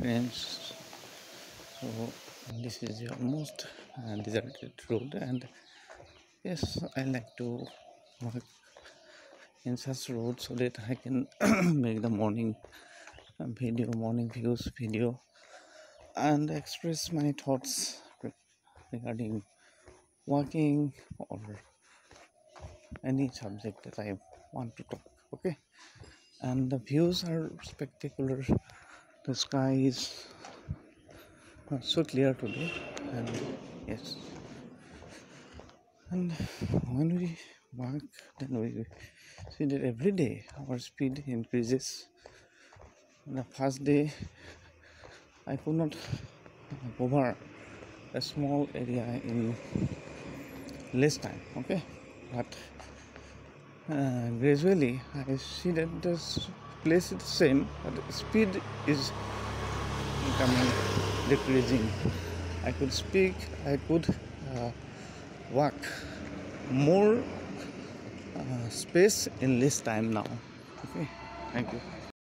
friends. So this is almost uh, deserted road and yes i like to walk in such road so that i can make the morning uh, video morning views video and express my thoughts regarding walking or any subject that i want to talk okay? And the views are spectacular the sky is so clear today and yes. And when we walk then we see that every day our speed increases. The first day i could not cover a small area in less time okay? But uh, gradually I see that the place is the same but the speed is becoming decreasing. I could speak I could uh, walk more uh, space in less time now. Okay thank you